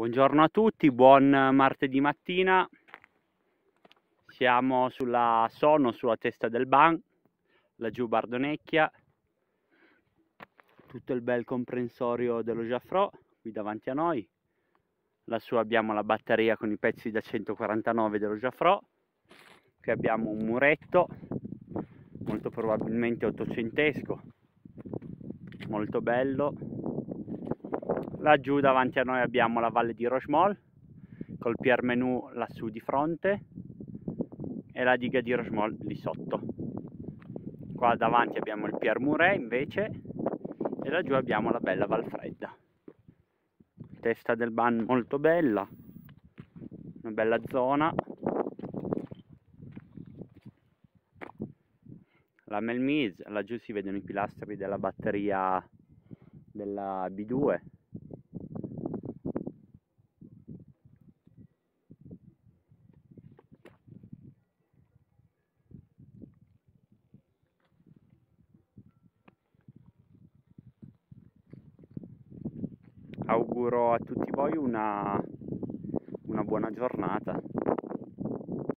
Buongiorno a tutti, buon martedì mattina. Siamo sulla Sono, sulla testa del Ban, laggiù Bardonecchia. Tutto il bel comprensorio dello Giaffrò qui davanti a noi. Lassù abbiamo la batteria con i pezzi da 149 dello Giaffrò. Qui abbiamo un muretto, molto probabilmente ottocentesco, molto bello laggiù davanti a noi abbiamo la valle di Rochemol col Pier Menù lassù di fronte e la diga di Rochemol lì sotto. Qua davanti abbiamo il Pier Mouret invece e laggiù abbiamo la bella Valfredda. Testa del ban molto bella una bella zona. La Melmise laggiù si vedono i pilastri della batteria della B2 auguro a tutti voi una, una buona giornata